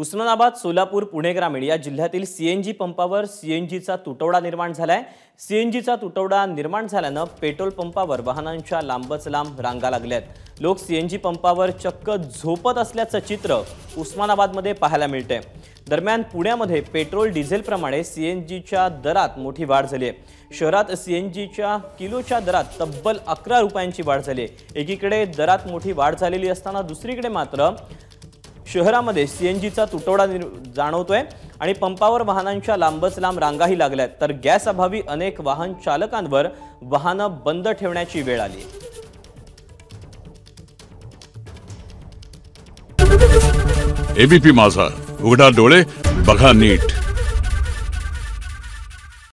उस्मानाबाद सोलापूर पुणे ग्रामीण या जिल्ह्यातील सीएनजी पंपावर सीएनजीचा तुटवडा निर्माण झाला आहे सीएनजीचा तुटवडा निर्माण झाल्यानं पेट्रोल पंपावर वाहनांच्या लांबच लांब रांगा लागल्यात. लोक सीएनजी पंपावर चक्क झोपत असल्याचं चित्र उस्मानाबादमध्ये पाहायला मिळतंय. दरम्यान पुण्यामध्ये पेट्रोल डिझेलप्रमाणे सीएनजीच्या दरात मोठी वाढ झाली आहे. शहरात सीएनजीच्या किलोच्या दरात तब्बल अकरा रुपयांची वाढ झाली आहे. एकीकडे दरात मोठी वाढ झालेली असताना दुसरीकडे मात्र शहरामध्ये सीएनजीचा तुटवडा जाणवतोय आणि पंपावर वाहनांच्या लांबच लांब रांगाही लागल्यात. तर गॅस अभावी अनेक वाहन चालकांवर वाहनं बंद ठेवण्याची वेळ आली. एबीपी माझा. उघडा डोळे बघा नीट.